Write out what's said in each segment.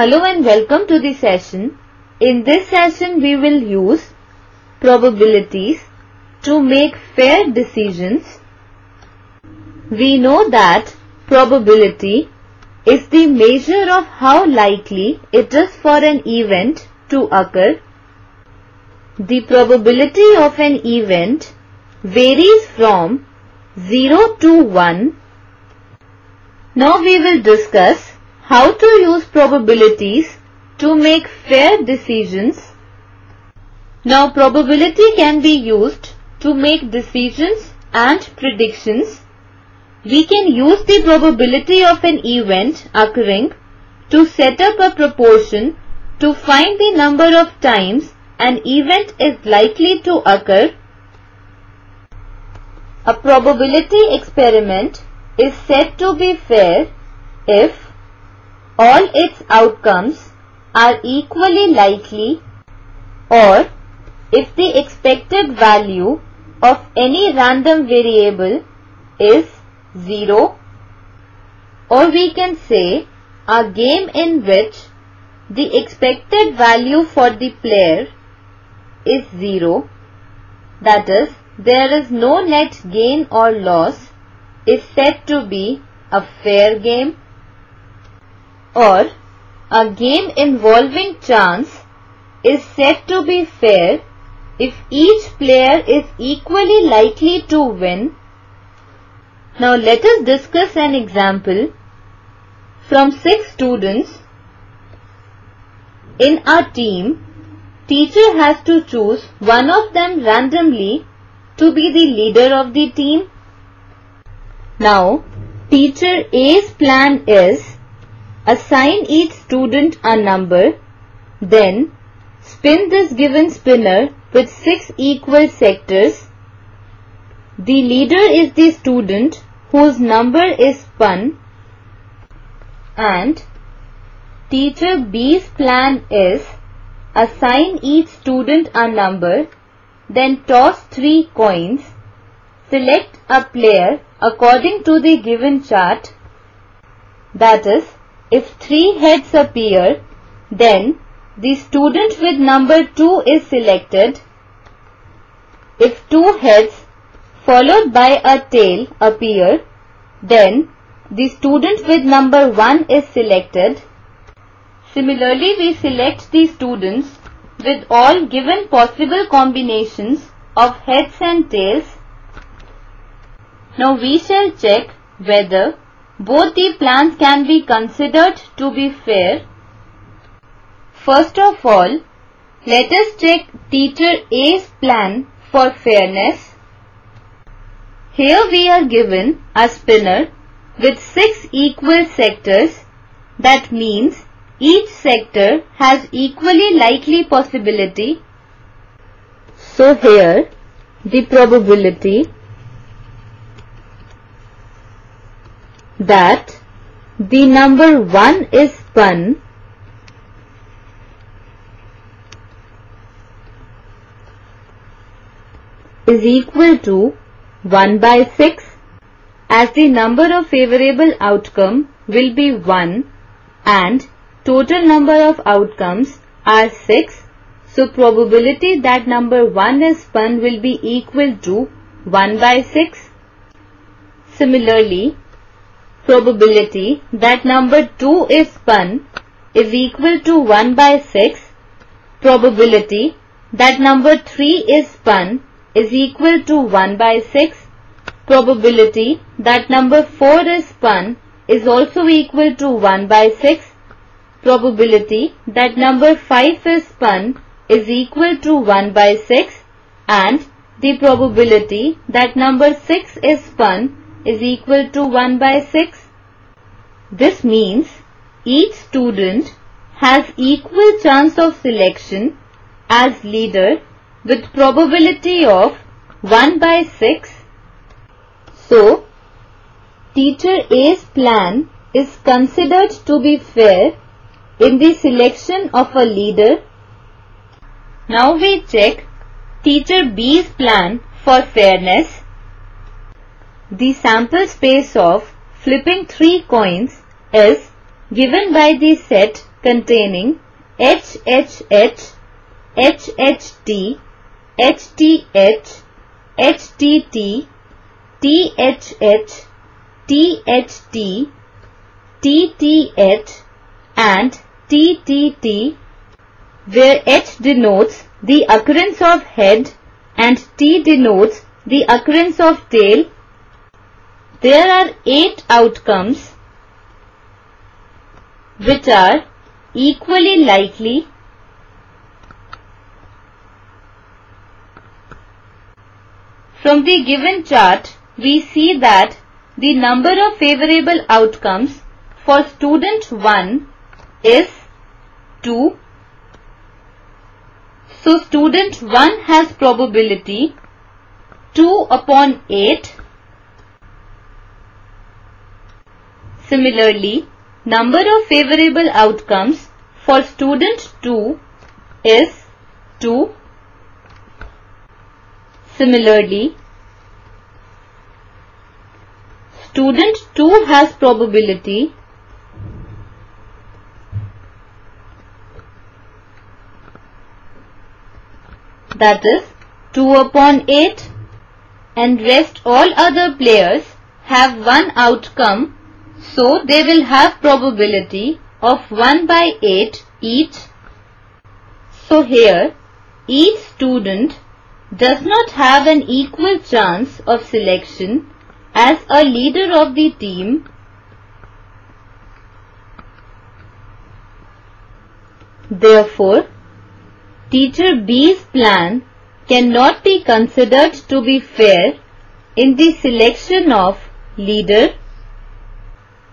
Hello and welcome to the session. In this session we will use probabilities to make fair decisions. We know that probability is the measure of how likely it is for an event to occur. The probability of an event varies from 0 to 1. Now we will discuss how to use probabilities to make fair decisions. Now probability can be used to make decisions and predictions. We can use the probability of an event occurring to set up a proportion to find the number of times an event is likely to occur a probability experiment is said to be fair if all its outcomes are equally likely or if the expected value of any random variable is 0 or we can say a game in which the expected value for the player is 0 that is there is no net gain or loss is said to be a fair game or a game involving chance is said to be fair if each player is equally likely to win. Now let us discuss an example from six students. In our team, teacher has to choose one of them randomly to be the leader of the team? Now, teacher A's plan is assign each student a number, then spin this given spinner with six equal sectors. The leader is the student whose number is spun and teacher B's plan is assign each student a number then toss three coins. Select a player according to the given chart. That is, if three heads appear, then the student with number 2 is selected. If two heads followed by a tail appear, then the student with number 1 is selected. Similarly, we select the students with all given possible combinations of heads and tails. Now we shall check whether both the plans can be considered to be fair. First of all, let us check teacher A's plan for fairness. Here we are given a spinner with 6 equal sectors that means each sector has equally likely possibility. So here the probability that the number 1 is spun is equal to 1 by 6 as the number of favorable outcome will be 1 and Total number of outcomes are 6. So probability that number 1 is spun will be equal to 1 by 6. Similarly, probability that number 2 is spun is equal to 1 by 6. Probability that number 3 is spun is equal to 1 by 6. Probability that number 4 is spun is also equal to 1 by 6 probability that number 5 is spun is equal to 1 by 6 and the probability that number 6 is spun is equal to 1 by 6. This means each student has equal chance of selection as leader with probability of 1 by 6. So, teacher A's plan is considered to be fair in the selection of a leader. Now we check teacher B's plan for fairness. The sample space of flipping three coins is given by the set containing HHH, HHT, HTH, HTT, THH, THT, TTH and TTT where H denotes the occurrence of head and T denotes the occurrence of tail. There are eight outcomes which are equally likely From the given chart, we see that the number of favorable outcomes for student 1 is 2. So student 1 has probability 2 upon 8. Similarly, number of favorable outcomes for student 2 is 2. Similarly, student 2 has probability that is 2 upon 8 and rest all other players have one outcome so they will have probability of 1 by 8 each. So here each student does not have an equal chance of selection as a leader of the team. Therefore, teacher B's plan cannot be considered to be fair in the selection of leader.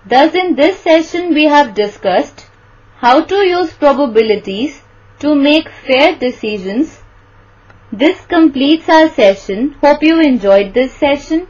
Thus in this session we have discussed how to use probabilities to make fair decisions this completes our session. Hope you enjoyed this session.